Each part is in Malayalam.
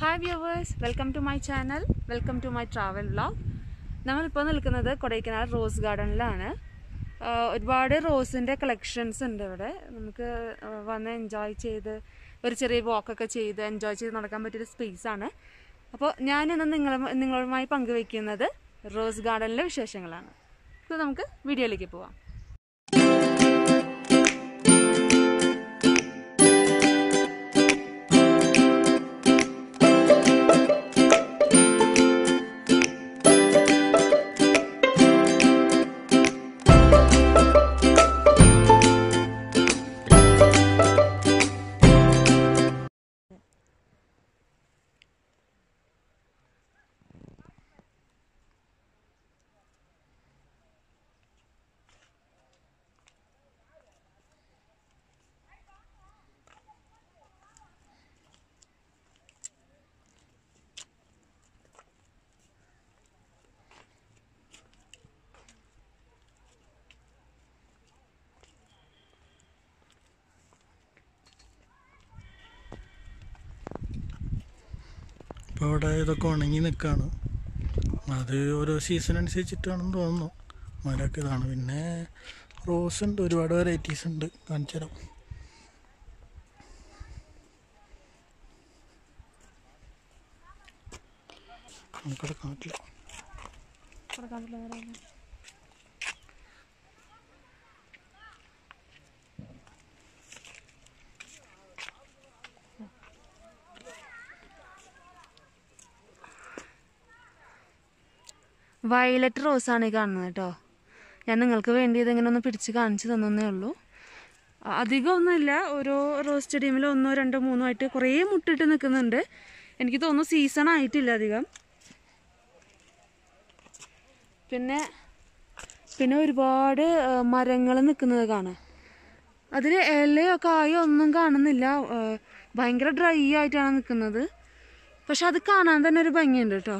Hi viewers welcome to my channel welcome to my travel vlog നമ്മളിപ്പോൾ നിൽക്കുന്നത് കൊടൈക്കനാൽ റോസ് ഗാർഡനിലാണ്. ഒരുപാട് റോസിന്റെ കളക്ഷൻസ് ഉണ്ട് ഇവിടെ. നമുക്ക് വന്ന് എൻജോയ് ചെയ്ത് ഒരു ചെറിയ വാക്കൊക്കെ ചെയ്ത് എൻജോയ് ചെയ്ത് നടക്കാൻ പറ്റിയൊരു സ്പേസാണ് അപ്പോൾ ഞാനിന്ന് നിങ്ങൾ നിങ്ങളുമായി പങ്കുവയ്ക്കുന്നത് റോസ് ഗാർഡനിലെ വിശേഷങ്ങളാണ്. അപ്പോൾ നമുക്ക് വീഡിയോയിലേക്ക് പോവാം. ഇവിടെ ഇതൊക്കെ ഉണങ്ങി നിൽക്കുകയാണ് അത് ഓരോ സീസൺ അനുസരിച്ചിട്ടാണെന്ന് തോന്നുന്നു. മരമൊക്കെ ഇതാണ്. പിന്നെ റോസ് ഉണ്ട്. ഒരുപാട് വെറൈറ്റീസ് ഉണ്ട്. കാണിച്ചു തരാം നമുക്കവിടെ കാണില്ല. വയലറ്റ് റോസാണ് ഈ കാണുന്നത് കേട്ടോ. ഞാൻ നിങ്ങൾക്ക് വേണ്ടി ഇതിങ്ങനെ ഒന്ന് പിടിച്ച് കാണിച്ചു തന്നേ ഉള്ളൂ. അധികം അധികമൊന്നുമില്ല. ഓരോ റോസ് ചെടിയുമിൽ ഒന്നോ രണ്ടോ മൂന്നോ ആയിട്ട് കുറേ മുട്ടിട്ട് നിൽക്കുന്നുണ്ട്. എനിക്ക് തോന്നുന്നു സീസൺ ആയിട്ടില്ല അധികം. പിന്നെ പിന്നെ ഒരുപാട് മരങ്ങൾ നിൽക്കുന്നത് കാണാം. അതിൽ ഇലയോ കായോ ഒന്നും കാണുന്നില്ല. ഭയങ്കര ഡ്രൈ ആയിട്ടാണ് നിൽക്കുന്നത്. പക്ഷെ അത് കാണാൻ തന്നെ ഒരു ഭംഗിയുണ്ട് കേട്ടോ.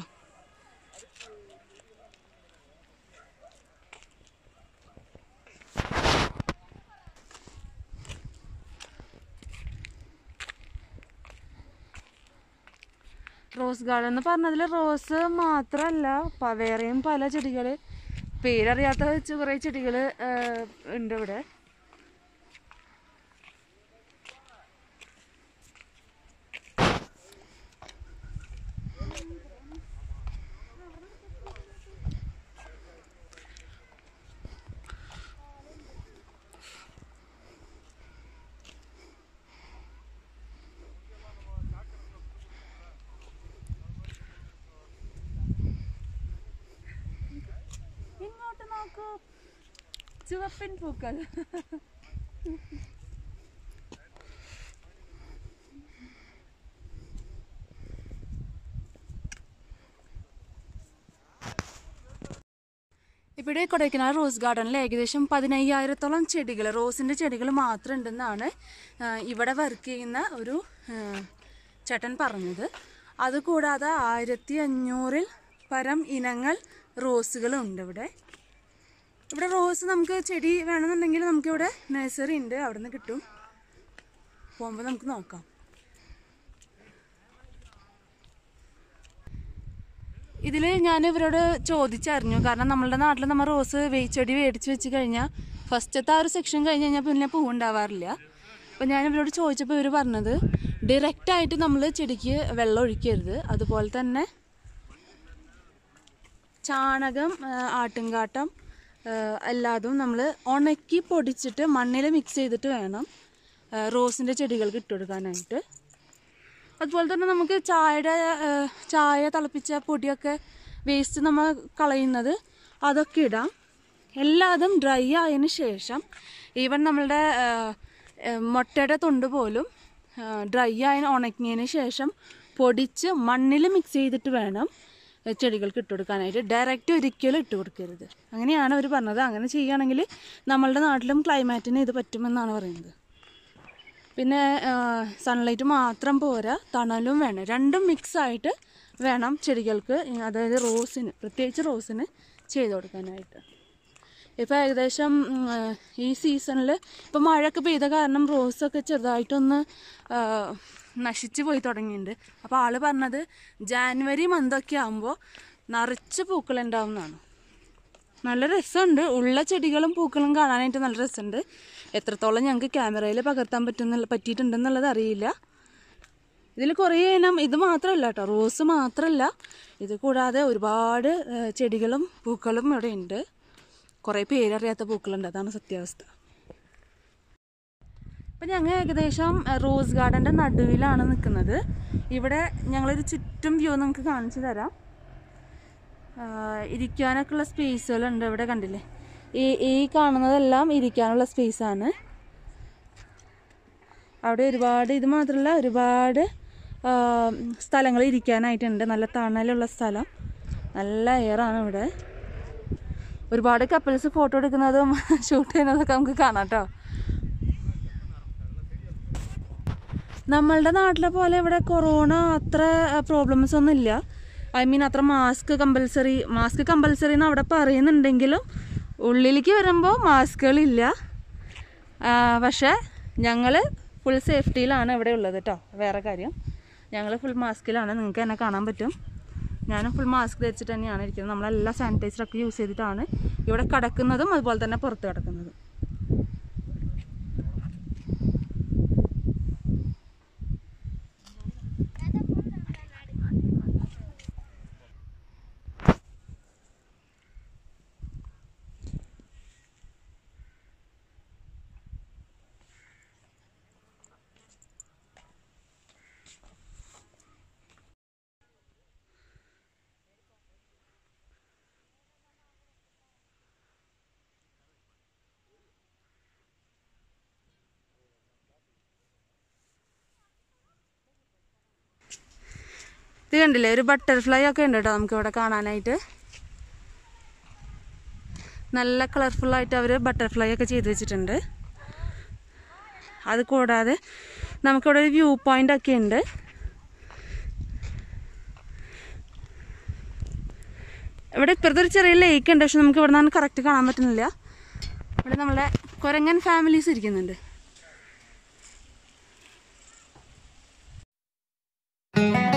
റോസ് ഗാർഡൻ എന്ന് പറഞ്ഞതിൽ റോസ് മാത്രമല്ല വേറെയും പല ചെടികൾ പേരറിയാത്ത കുറേ ചെടികൾ ഉണ്ട് ഇവിടെ ഇങ്ങോട്ട് നോക്കൂ ചുവപ്പിൻ പൂക്കൾ. ഇവിടെ കൊടൈക്കനാൽ റോസ് ഗാർഡനിൽ ഏകദേശം പതിനയ്യായിരത്തോളം ചെടികൾ റോസിന്റെ ചെടികൾ മാത്രം ഉണ്ടെന്നാണ് ഇവിടെ വർക്ക് ചെയ്യുന്ന ഒരു ചേട്ടൻ പറഞ്ഞത്. അതുകൂടാതെ ആയിരത്തി അഞ്ഞൂറിൽ പരം ഇനങ്ങൾ റോസുകളുണ്ട് ഇവിടെ. ഇവിടെ റോസ് നമുക്ക് ചെടി വേണമെന്നുണ്ടെങ്കിൽ നമുക്ക് ഇവിടെ നഴ്സറി ഉണ്ട് അവിടെ നിന്ന് കിട്ടും. പോകുമ്പോൾ നമുക്ക് നോക്കാം. ഇതിൽ ഞാൻ ഇവരോട് ചോദിച്ചറിഞ്ഞു. കാരണം നമ്മളുടെ നാട്ടിൽ നമ്മൾ റോസ് ചെടി മേടിച്ച് വെച്ച് കഴിഞ്ഞാൽ ഫസ്റ്റത്തെ ആ ഒരു സെക്ഷൻ കഴിഞ്ഞ് കഴിഞ്ഞാൽ പിന്നെ പൂ ഉണ്ടാവാറില്ല അപ്പോൾ ഞാൻ ഇവരോട് ചോദിച്ചപ്പോൾ ഇവർ പറഞ്ഞത് ഡയറക്റ്റ് ആയിട്ട് നമ്മൾ ചെടിക്ക് വെള്ളം ഒഴിക്കരുത്. അതുപോലെ തന്നെ ചാണകം ആട്ടുംകാട്ടം എല്ലാതും നമ്മൾ ഉണക്കി പൊടിച്ചിട്ട് മണ്ണിൽ മിക്സ് ചെയ്തിട്ട് വേണം റോസിന്റെ ചെടികൾക്ക് ഇട്ട് കൊടുക്കാനായിട്ട്. അതുപോലെ തന്നെ നമുക്ക് ചായയുടെ ചായ തിളപ്പിച്ച പൊടിയൊക്കെ വേസ്റ്റ് നമ്മൾ കളയുന്നത് അതൊക്കെ ഇടാം. എല്ലാതും ഡ്രൈ ആയതിന് ശേഷം ഈവൻ നമ്മളുടെ മുട്ടയുടെ തൊണ്ട് പോലും ഡ്രൈ ആയി ഉണക്കിയതിന് ശേഷം പൊടിച്ച് മണ്ണിൽ മിക്സ് ചെയ്തിട്ട് വേണം. ചെടികൾക്ക് ഇട്ട് കൊടുക്കാനായിട്ട് ഡയറക്റ്റ് ഒരിക്കലും ഇട്ട് കൊടുക്കരുത്. അങ്ങനെയാണ് അവർ പറഞ്ഞത്. അങ്ങനെ ചെയ്യുകയാണെങ്കിൽ നമ്മളുടെ നാട്ടിലും ക്ലൈമാറ്റിന് ഇത് പറ്റുമെന്നാണ് പറയുന്നത്. പിന്നെ സൺലൈറ്റ് മാത്രം പോരാ തണലും വേണം. രണ്ടും മിക്സ് ആയിട്ട് വേണം ചെടികൾക്ക് അതായത് റോസിന് പ്രത്യേകിച്ച് റോസിന് ചെയ്ത് കൊടുക്കാനായിട്ട്. ഇപ്പോൾ ഏകദേശം ഈ സീസണിൽ ഇപ്പോൾ മഴയൊക്കെ പെയ്ത കാരണം റോസൊക്കെ ചെറുതായിട്ടൊന്ന് നശിച്ചു പോയി തുടങ്ങിയിട്ടുണ്ട്. അപ്പോൾ ആൾ പറഞ്ഞത് ജാനുവരി മന്തൊക്കെ ആകുമ്പോൾ നിറച്ച് പൂക്കളുണ്ടാവും എന്നാണ് നല്ല രസമുണ്ട്. ഉള്ള ചെടികളും പൂക്കളും കാണാനായിട്ട് നല്ല രസമുണ്ട്. എത്രത്തോളം ഞങ്ങൾക്ക് ക്യാമറയിൽ പകർത്താൻ പറ്റുന്ന പറ്റിയിട്ടുണ്ടെന്നുള്ളത് അറിയില്ല. ഇതിൽ കുറേ ഇനം ഇത് മാത്രമല്ല കേട്ടോ. റോസ് മാത്രമല്ല. ഇത് കൂടാതെ ഒരുപാട് ചെടികളും പൂക്കളും ഇവിടെ ഉണ്ട് കുറേ പേരറിയാത്ത പൂക്കളുണ്ട്. അതാണ് സത്യാവസ്ഥ. അപ്പം ഞങ്ങൾ ഏകദേശം റോസ് ഗാർഡന്റെ നടുവിലാണ് നിൽക്കുന്നത് ഇവിടെ ഞങ്ങളൊരു ചുറ്റും വ്യൂ നിങ്ങൾക്ക് കാണിച്ചു തരാം. ഇരിക്കാനൊക്കെ ഉള്ള സ്പേസുകളുണ്ട് ഇവിടെ കണ്ടില്ലേ? ഈ ഈ കാണുന്നതെല്ലാം ഇരിക്കാനുള്ള സ്പേസാണ്. അവിടെ ഒരുപാട് ഇത് മാത്രമല്ല ഒരുപാട് സ്ഥലങ്ങൾ ഇരിക്കാനായിട്ടുണ്ട്. നല്ല തണലുള്ള സ്ഥലം. നല്ല എയറാണ് ഇവിടെ. ഒരുപാട് കപ്പിൾസ് ഫോട്ടോ എടുക്കുന്നതും ഷൂട്ട് ചെയ്യുന്നതൊക്കെ നമുക്ക് കാണാം കേട്ടോ. നമ്മളുടെ നാട്ടിലെ പോലെ ഇവിടെ കൊറോണ അത്ര പ്രോബ്ലംസ് ഒന്നും ഇല്ല. ഐ മീൻ അത്ര മാസ്ക് കമ്പൽസറി മാസ്ക് കമ്പൽസറി എന്ന് അവിടെ പറയുന്നുണ്ടെങ്കിലും ഉള്ളിലേക്ക് വരുമ്പോൾ മാസ്കുകളില്ല. പക്ഷേ ഞങ്ങൾ ഫുൾ സേഫ്റ്റിയിലാണ് ഇവിടെ ഉള്ളത് കേട്ടോ വേറെ കാര്യം ഞങ്ങൾ ഫുൾ മാസ്കിലാണ് നിങ്ങൾക്ക് എന്നെ കാണാൻ പറ്റും. ഞാനും ഫുൾ മാസ്ക് ധരിച്ചിട്ട് തന്നെയാണ് ഇരിക്കുന്നത്. നമ്മളെല്ലാം സാനിറ്റൈസറൊക്കെ യൂസ് ചെയ്തിട്ടാണ് ഇവിടെ കിടക്കുന്നതും അതുപോലെ തന്നെ പുറത്ത് കിടക്കുന്നതും. ഇത് കണ്ടില്ലേ? ഒരു ബട്ടർഫ്ലൈ ഒക്കെ ഉണ്ട് കേട്ടോ നമുക്കിവിടെ കാണാനായിട്ട്. നല്ല കളർഫുള്ളായിട്ട് അവർ ബട്ടർഫ്ലൈ ഒക്കെ ചെയ്ത് വെച്ചിട്ടുണ്ട്. അത് കൂടാതെ നമുക്കിവിടെ ഒരു വ്യൂ പോയിന്റ് ഒക്കെ ഉണ്ട്. ഇവിടെ ഇപ്പുറത്തെ ഒരു ചെറിയ ലേക്ക് ഉണ്ട് പക്ഷെ നമുക്ക് ഇവിടെ നിന്ന് കറക്റ്റ് കാണാൻ പറ്റുന്നില്ല. ഇവിടെ നമ്മുടെ കുരങ്ങൻ ഫാമിലീസ് ഇരിക്കുന്നുണ്ട്. Thank you.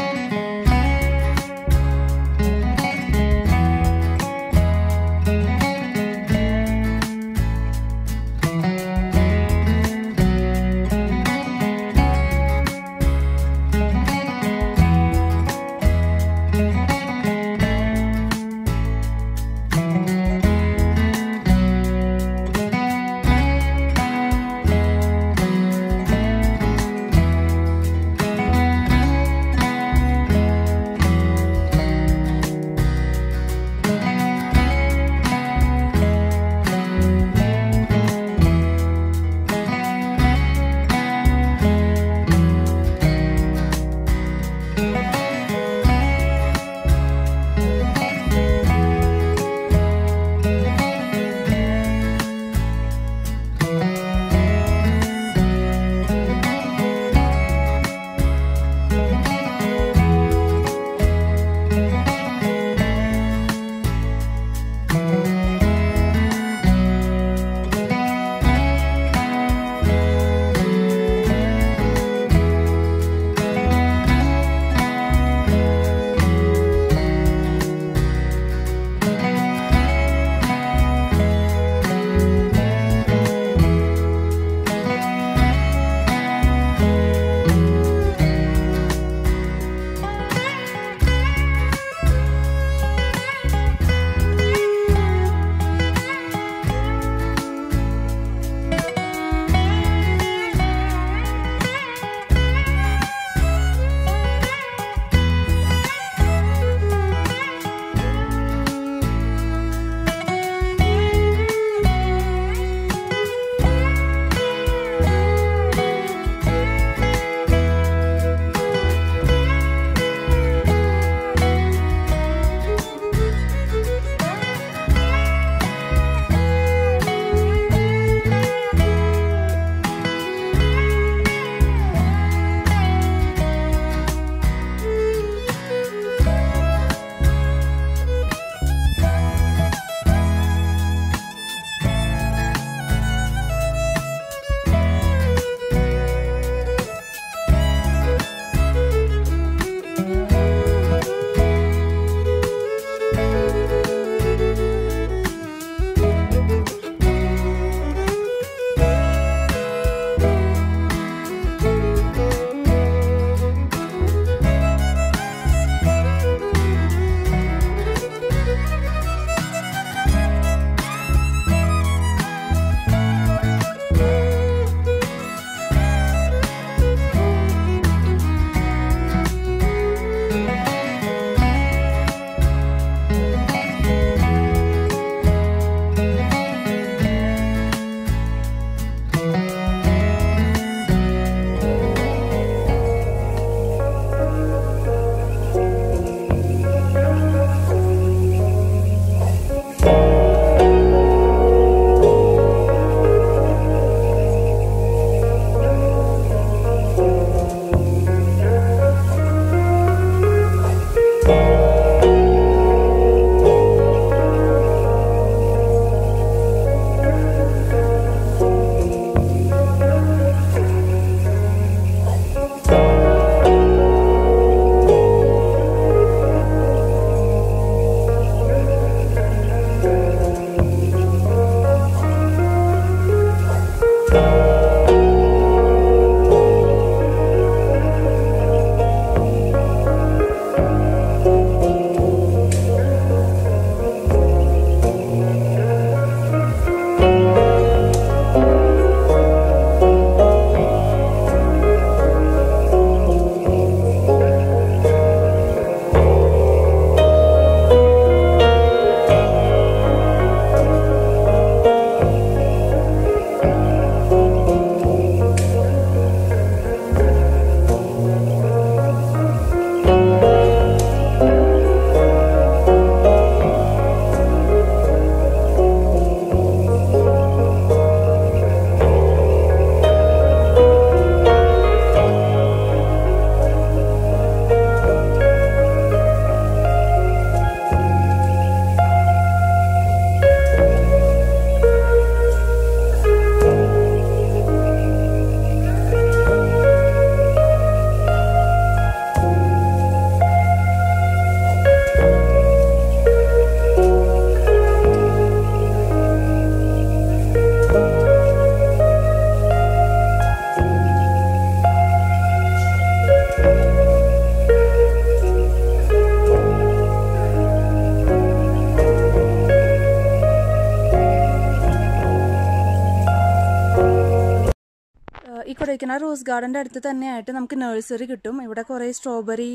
കൊടൈക്കനാൽ റോസ് ഗാർഡന്റെ അടുത്ത് തന്നെയായിട്ട് നമുക്ക് നഴ്സറി കിട്ടും. ഇവിടെ കുറേ സ്ട്രോബെറി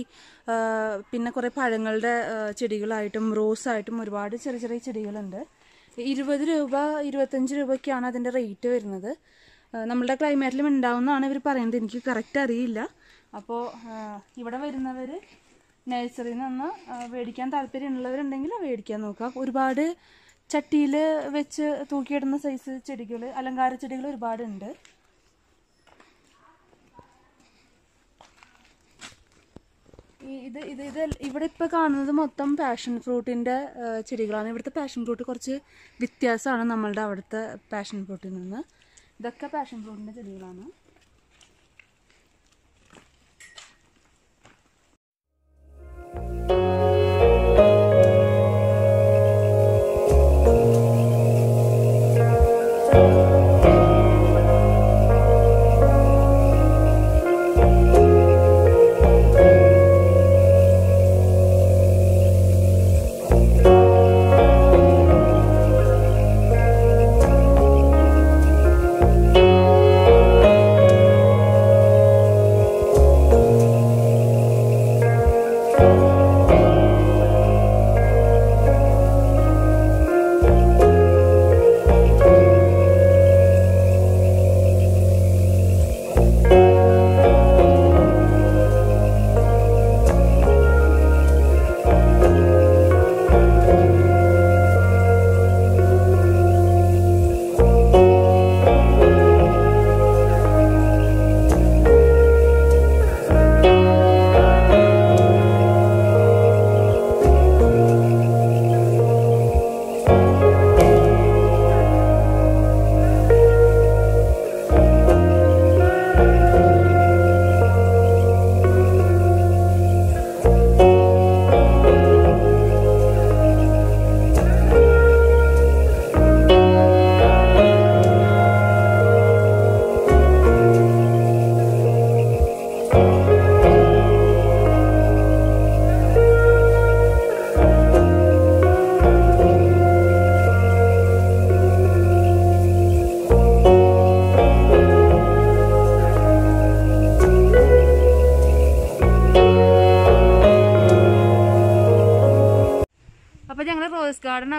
പിന്നെ കുറേ പഴങ്ങളുടെ ചെടികളായിട്ടും റോസായിട്ടും ഒരുപാട് ചെറിയ ചെറിയ ചെടികളുണ്ട്. ഇരുപത് രൂപ ഇരുപത്തഞ്ച് രൂപയ്ക്കാണ് അതിന്റെ റേറ്റ് വരുന്നത്. നമ്മളുടെ ക്ലൈമറ്റിലും ഉണ്ടാവുമെന്നാണ് ഇവർ പറയുന്നത്. എനിക്ക് കറക്റ്റ് അറിയില്ല. അപ്പോൾ ഇവിടെ വരുന്നവർ നഴ്സറിയിൽ നിന്ന് മേടിക്കാൻ താല്പര്യമുള്ളവരുണ്ടെങ്കിൽ മേടിക്കാൻ നോക്കുക ഒരുപാട് ചട്ടിയിൽ വെച്ച് തൂക്കിയിടുന്ന സൈസ് ചെടികൾ അലങ്കാര ചെടികൾ ഒരുപാടുണ്ട്. ഇത് ഇത് ഇത് ഇവിടെ ഇപ്പോൾ കാണുന്നത് മൊത്തം പാഷൻ ഫ്രൂട്ടിന്റെ ചെടികളാണ്. ഇവിടുത്തെ പാഷൻ ഫ്രൂട്ട് കുറച്ച് വ്യത്യാസമാണ് നമ്മളുടെ അവിടുത്തെ പാഷൻ ഫ്രൂട്ടിൽ നിന്ന്. ഇതൊക്കെ പാഷൻ ഫ്രൂട്ടിന്റെ ചെടികളാണ്. അപ്പോൾ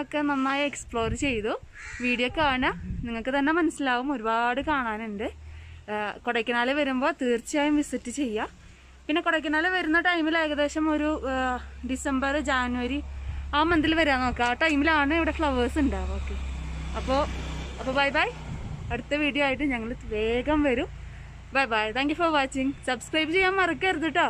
ഒക്കെ നന്നായി എക്സ്പ്ലോർ ചെയ്തു. വീഡിയോ കാണാം നിങ്ങൾക്ക് തന്നെ മനസ്സിലാവും ഒരുപാട് കാണാനുണ്ട്. കൊടൈക്കനാൽ വരുമ്പോൾ തീർച്ചയായും വിസിറ്റ് ചെയ്യുക പിന്നെ കൊടൈക്കനാൽ വരുന്ന ടൈമിൽ ഏകദേശം ഒരു ഡിസംബർ ജാനുവരി ആ മന്തിൽ വരാൻ നോക്കുക ആ ടൈമിലാണ് ഇവിടെ ഫ്ലവേഴ്സ് ഉണ്ടാവുക ഓക്കെ അപ്പോൾ അപ്പോൾ ബൈ ബൈ അടുത്ത വീഡിയോ ആയിട്ട് ഞങ്ങൾ വേഗം വരും. Bye bye thank for watching subscribe ചെയ്യാൻ മറക്കരുത് കേട്ടോ